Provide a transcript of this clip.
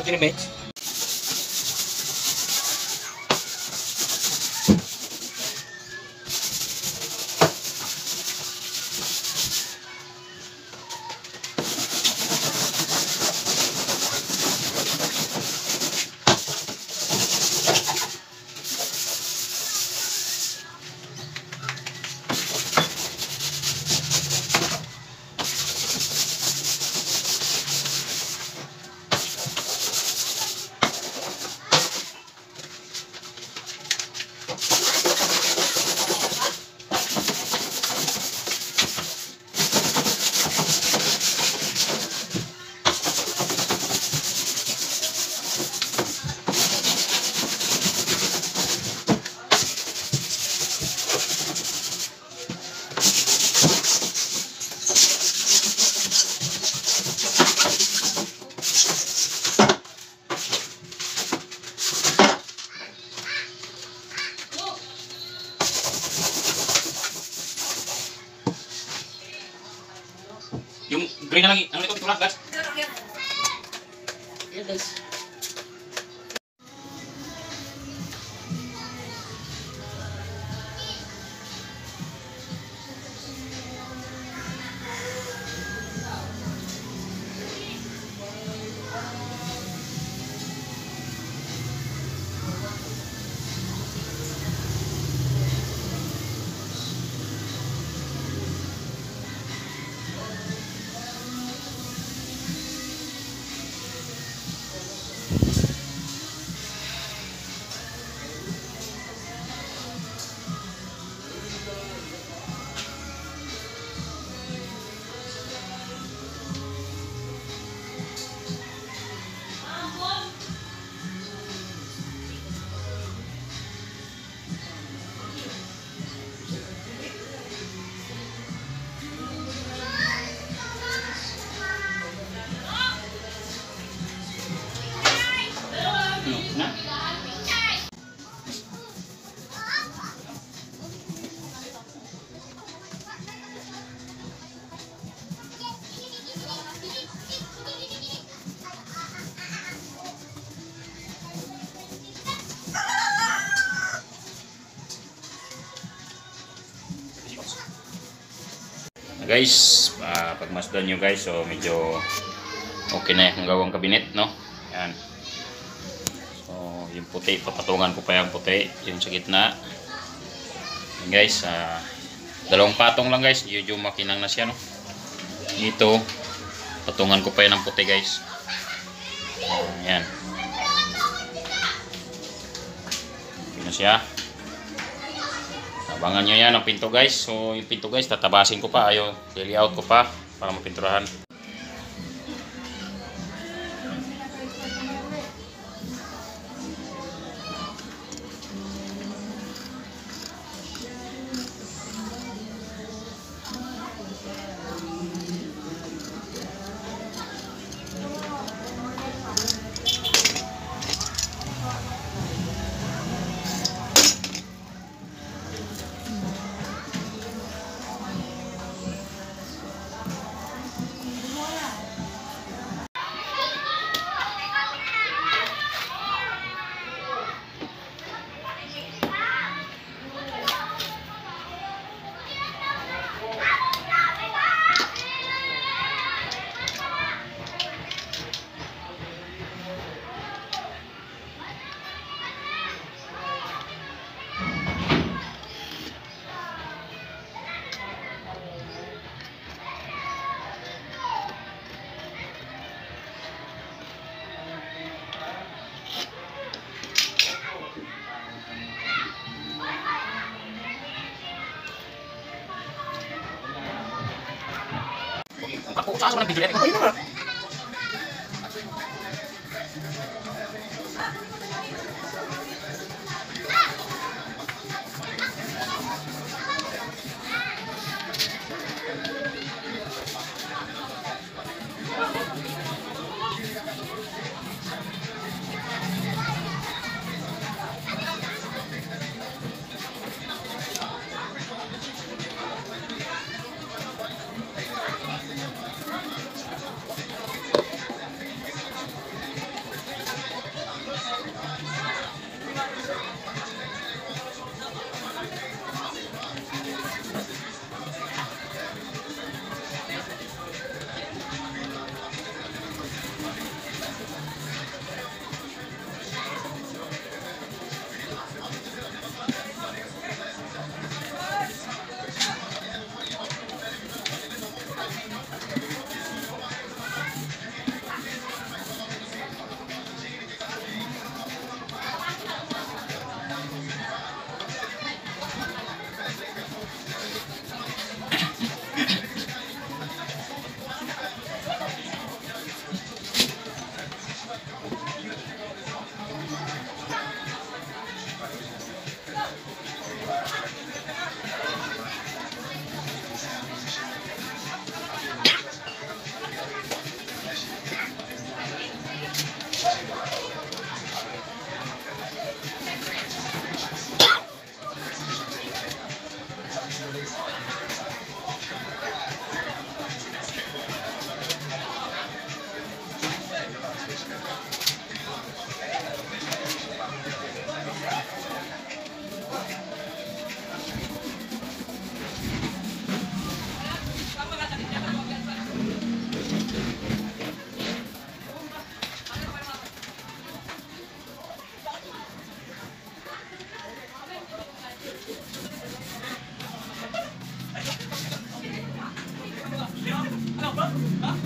Argentina match. Green na lang, ano ito, ito lang, guys. Yan guys. Guys, uh, pagmasdan nyo guys, so medyo okay na yung gawang kabinet, no? Yan. So, yung puti, papatungan ko pa yung puti, yung sa gitna. Yan guys, ah, dalawang patong lang guys, medyo makinang na siya, no? Ito, patungan ko pa yan ng puti guys. Yan. Okay na siya. Abangan nyo yan ang pinto guys. So yung pinto guys, tatabasin ko pa. Ayaw, layout ko pa para mapinturahan. Aku tak sampe dijulek. Ha ha ha!